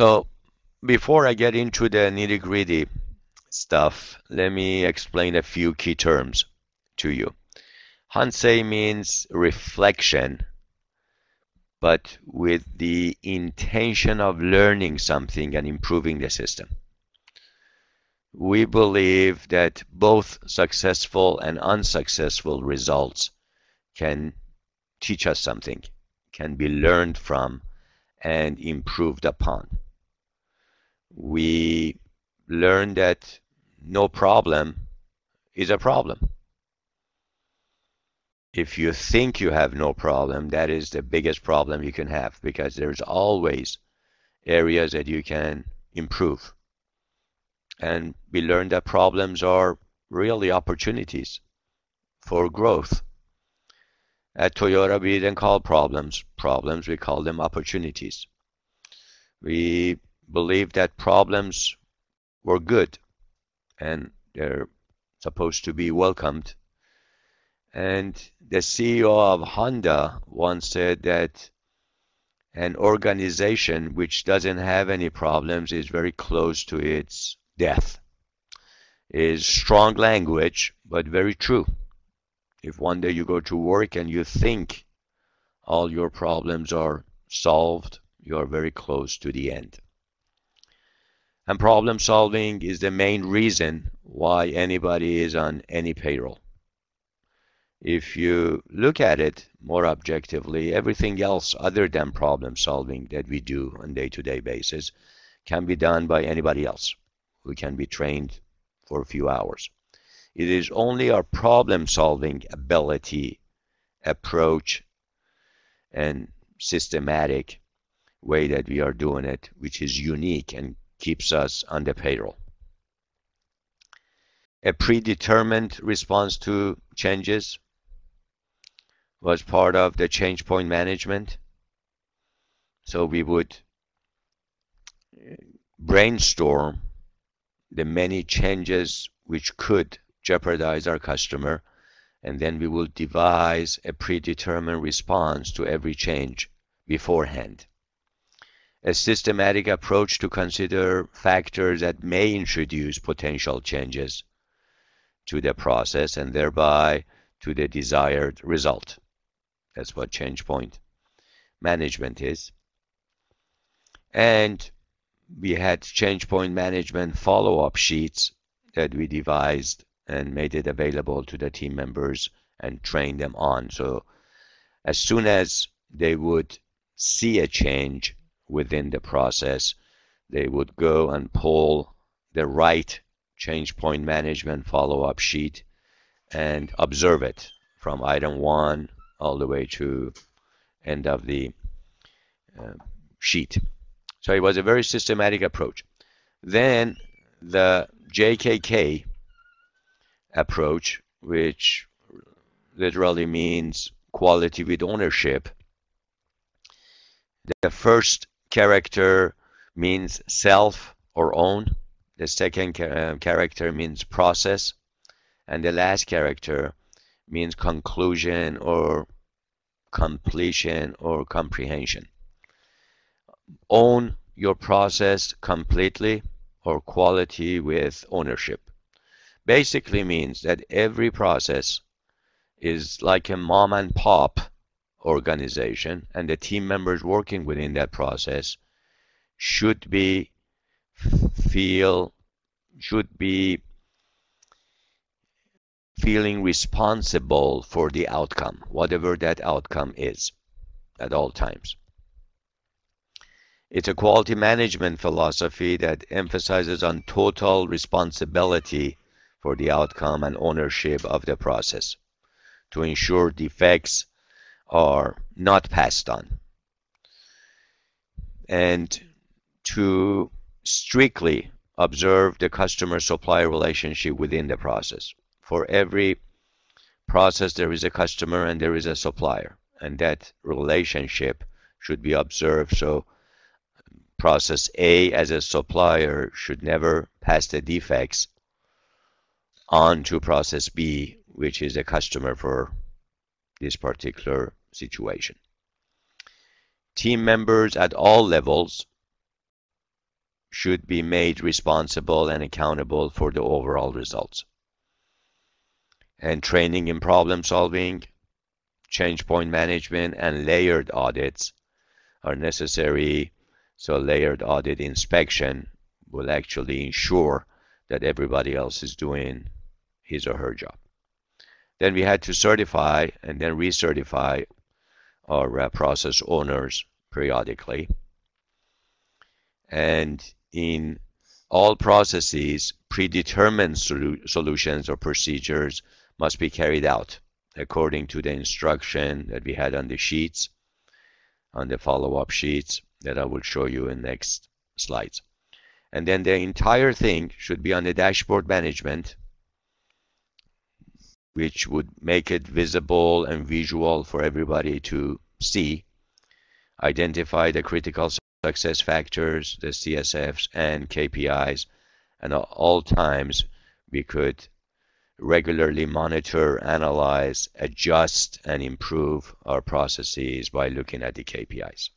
So before I get into the nitty gritty stuff, let me explain a few key terms to you. Hansei means reflection, but with the intention of learning something and improving the system. We believe that both successful and unsuccessful results can teach us something, can be learned from and improved upon. We learn that no problem is a problem. If you think you have no problem, that is the biggest problem you can have because there's always areas that you can improve. And we learn that problems are really opportunities for growth. At Toyota, we didn't call problems problems, we call them opportunities. We believe that problems were good and they're supposed to be welcomed. And the CEO of Honda once said that an organization which doesn't have any problems is very close to its death. Is strong language, but very true. If one day you go to work and you think all your problems are solved, you are very close to the end. And problem solving is the main reason why anybody is on any payroll. If you look at it more objectively, everything else other than problem solving that we do on day-to-day -day basis can be done by anybody else who can be trained for a few hours. It is only our problem solving ability, approach, and systematic way that we are doing it, which is unique and keeps us on the payroll. A predetermined response to changes was part of the change point management. So we would uh, brainstorm the many changes which could jeopardize our customer, and then we will devise a predetermined response to every change beforehand. A systematic approach to consider factors that may introduce potential changes to the process and thereby to the desired result. That's what change point management is. And we had change point management follow-up sheets that we devised and made it available to the team members and trained them on. So as soon as they would see a change within the process, they would go and pull the right change point management follow-up sheet and observe it from item one all the way to end of the uh, sheet. So it was a very systematic approach. Then the JKK approach, which literally means quality with ownership. The first character means self or own. The second uh, character means process. And the last character means conclusion or completion or comprehension. Own your process completely or quality with ownership basically means that every process is like a mom and pop organization and the team members working within that process should be feel should be feeling responsible for the outcome whatever that outcome is at all times. It's a quality management philosophy that emphasizes on total responsibility for the outcome and ownership of the process to ensure defects are not passed on. And to strictly observe the customer supplier relationship within the process. For every process there is a customer and there is a supplier and that relationship should be observed. So process A as a supplier should never pass the defects on to process B, which is a customer for this particular situation. Team members at all levels should be made responsible and accountable for the overall results. And training in problem solving, change point management, and layered audits are necessary. So layered audit inspection will actually ensure that everybody else is doing his or her job. Then we had to certify and then recertify our uh, process owners periodically. And in all processes, predetermined solu solutions or procedures must be carried out according to the instruction that we had on the sheets, on the follow-up sheets that I will show you in next slides. And then the entire thing should be on the dashboard management, which would make it visible and visual for everybody to see, identify the critical success factors, the CSFs and KPIs, and at all times we could regularly monitor, analyze, adjust, and improve our processes by looking at the KPIs.